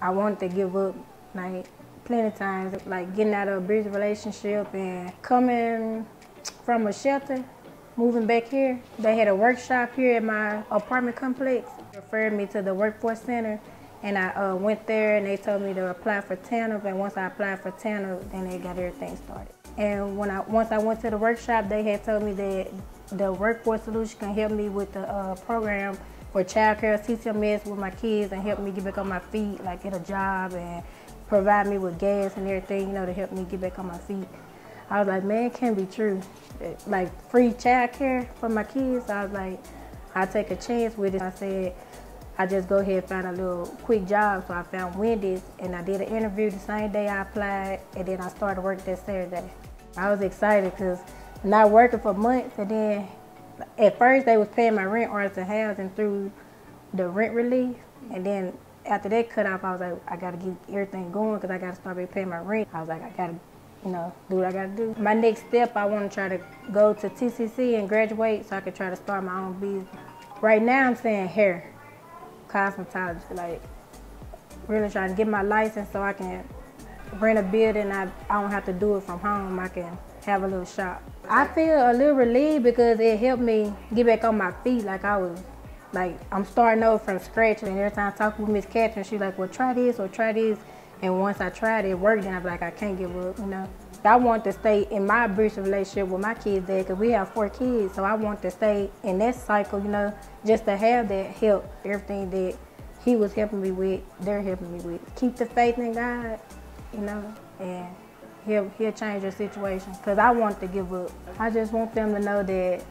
I wanted to give up, like plenty of times, like getting out of a abusive relationship and coming from a shelter, moving back here. They had a workshop here at my apartment complex. Referred me to the workforce center and I uh, went there and they told me to apply for TANF and once I applied for TANF, then they got everything started. And when I once I went to the workshop, they had told me that the workforce solution can help me with the uh, program for childcare, CCMS with my kids and help me get back on my feet, like get a job and provide me with gas and everything, you know, to help me get back on my feet. I was like, man, it can't be true. Eh, like free childcare for my kids. I was like, I take a chance with it. I said, I just go ahead and find a little quick job. So I found Wendy's and I did an interview the same day I applied and then I started work that Saturday. I was excited because not working for months and then at first they was paying my rent or the housing through the rent relief and then after that cut off I was like I gotta get everything going because I gotta start paying my rent. I was like I gotta you know, do what I gotta do. My next step, I wanna try to go to TCC and graduate so I can try to start my own business. Right now, I'm saying hair cosmetology, like really trying to get my license so I can rent a building. I, I don't have to do it from home. I can have a little shop. I feel a little relieved because it helped me get back on my feet like I was like I'm starting over from scratch and every time I talk with Miss Catherine she's like well try this or try this and once I tried it, it worked and I'm like I can't give up you know I want to stay in my abusive relationship with my kids there because we have four kids. So I want to stay in that cycle, you know, just to have that help, everything that he was helping me with, they're helping me with. Keep the faith in God, you know, and he'll, he'll change your situation because I want to give up. I just want them to know that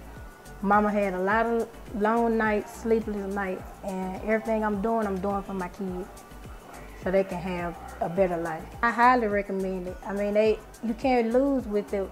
mama had a lot of long nights, sleepless nights, and everything I'm doing, I'm doing for my kids so they can have a better life. I highly recommend it. I mean, they you can't lose with it.